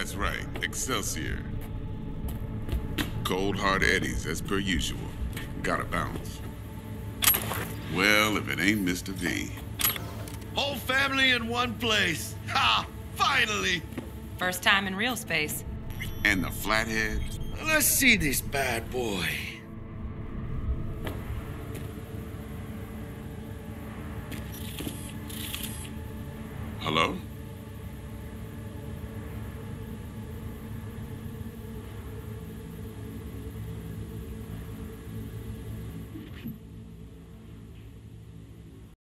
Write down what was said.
That's right, Excelsior. Cold hard eddies, as per usual. Gotta bounce. Well, if it ain't Mr. V. Whole family in one place. Ha! Finally! First time in real space. And the flathead? Let's see this bad boy. Hello?